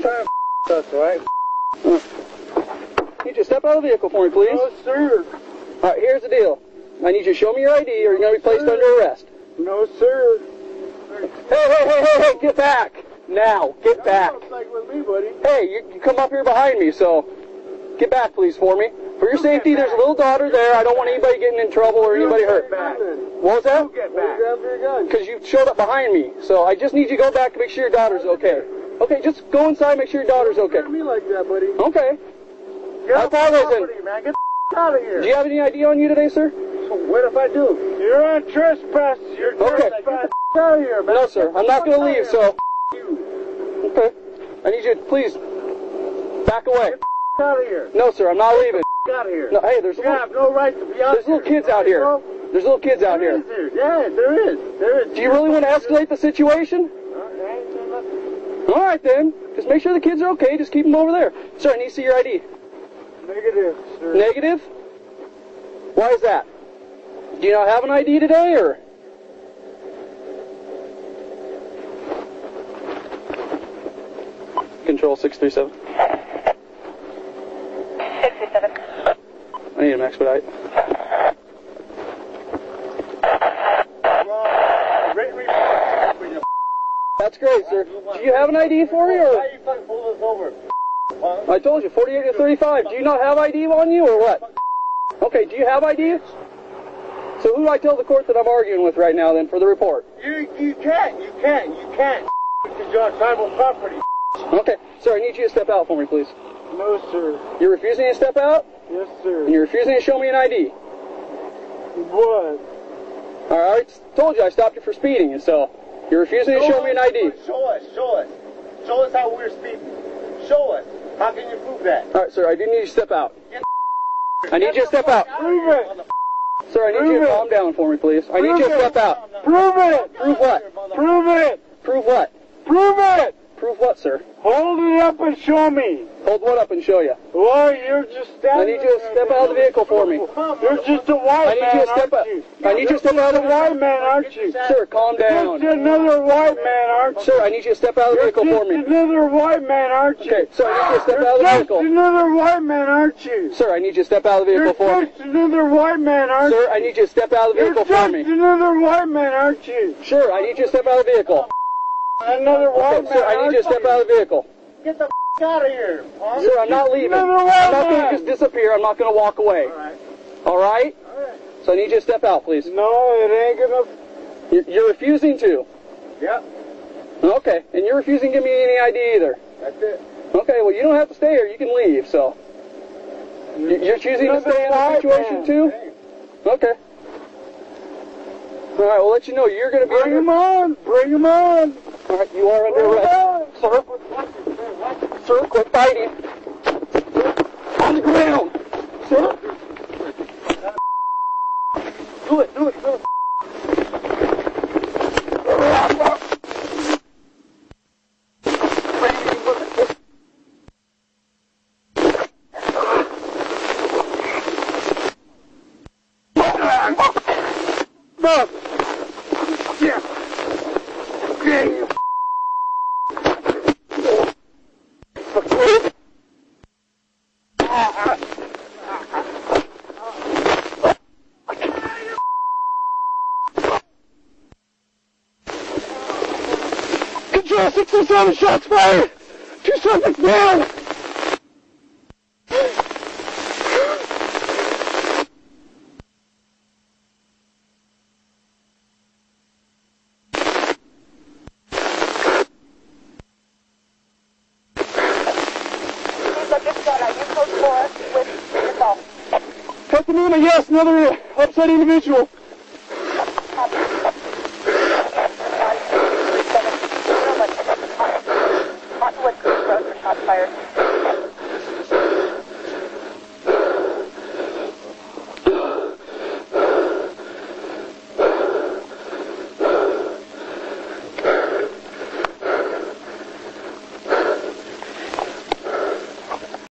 To us, right? You to step out of the vehicle for me, please. No, sir. All right, here's the deal. I need you to show me your ID or you're going to be placed under arrest. No, sir. Hey, hey, hey, hey, hey, get back! Now, get back. Sounds like with me, buddy. Hey, you, you come up here behind me, so get back, please, for me. For your safety, there's a little daughter there. I don't want anybody getting in trouble or anybody hurt. back. What was that? Get back. Grab your gun. Because you showed up behind me, so I just need you to go back to make sure your daughter's okay. Okay, just go inside, make sure your daughter's okay. Don't me like that, buddy. Okay. Get I apologize, property, man. Get the out of here. Do you have any ID on you today, sir? What if I do? You're on trespass. You're Okay. trespass. Get out of here, man. No, sir. I'm not going to leave, so. You. Okay. I need you to please back away. Get out of here. No, sir, I'm not leaving. Get out of here. No, hey, there's You little, have no right to be out there's little here. kids out here. There's little kids out there here. is there. Yeah, there is. There is. Do you really want to escalate the situation? Okay. All right, then. Just make sure the kids are okay. Just keep them over there. Sir, I need to see your ID. Negative, sir. Negative? Why is that? Do you not have an ID today, or? Control 637. 637. I need an expedite. Well, written report for you. That's great, sir. Do you have an ID for me, Why or? you fucking pull us over? I told you, 48 to 35. Do you not have ID on you, or what? Okay, do you have ID? So who do I tell the court that I'm arguing with right now, then, for the report? You, you can't. You can't. You can't. Because you're on tribal property. Okay, sir, I need you to step out for me, please. No, sir. You're refusing to step out, Yes, sir. and you're refusing to show me an ID. What? All right, told you I stopped you for speeding, and so you're refusing to show me an ID. Show us. Show us. Show us how we're speaking. Show us. How can you prove that? All right, sir, I do need you to step out. Get I need you to step out. Prove it. Sir, I need you Prove to it. calm down for me, please. I need you to Prove it. step out. Prove it. Prove what? Prove it. Prove what? Prove it. Prove what, sir? Hold it up and show me. Hold what up and show you. Well, you're just standing I need you to there. step out of the vehicle for me. You're just a white I need man, you to step aren't you? I need you to step out of the white man, aren't you? Sir, calm down. Just down. another white man, aren't you? Sir, I need you to step out of the You're vehicle for just another white man, aren't you? Okay, sir, I need you to step out of the vehicle. You're just another white man, aren't you? Sir, I need you to step out of the vehicle for me. just another white man, aren't you? Sir, I need you to step out of the You're vehicle just another white man, aren't you? Sure, I need you to step out of the vehicle. Another Okay, man, sir, I need you to step out of the vehicle. Get the f- out of here. Huh? Sir, I'm not leaving. Another I'm not going to just disappear. I'm not going to walk away. All right. All right? All right. So I need you to step out, please. No, it ain't gonna. You- You're refusing to. Yep, Okay, and you're refusing to give me any ID either. that's it. Okay, well, you don't have to stay here. You can leave, so. You- You're choosing to stay in the situation, man. too? Okay. All right, we'll let you know. You're going to be Bring under... him on. Bring him on. Right, you are under oh, arrest. Sir, sir, quit fighting. On the ground. Sir. Do it, do it, do it. No. Control 67 shots fired. Two subjects down. Subject got ID code 4 with yourself. Testimony, yes, another upset individual. 937. Hotwood